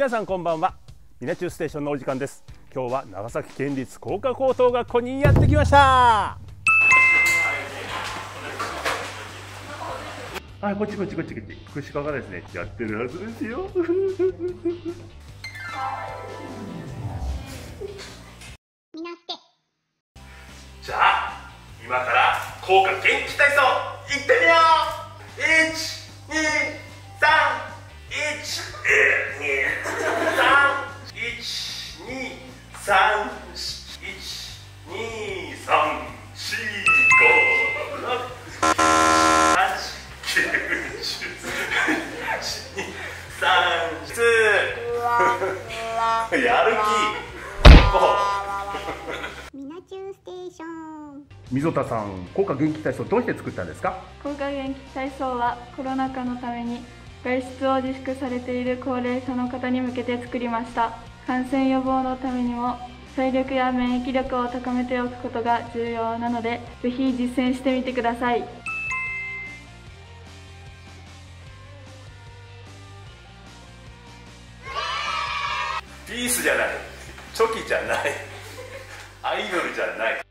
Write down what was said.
皆さんこんばんは。ミナチューステーションのお時間です。今日は長崎県立工科高等学校にやってきました。はいこっちこっちこっちこっち。福祉課がですねやってるはずですよ。みなって。じゃあ今から効果元気体操いってやる気みなチューステーション溝田さん効果元気体操どうして作ったんですか効果元気体操はコロナ禍のために外出を自粛されている高齢者の方に向けて作りました感染予防のためにも体力や免疫力を高めておくことが重要なのでぜひ実践してみてください。ピースじゃない。チョキじゃない。アイドルじゃない。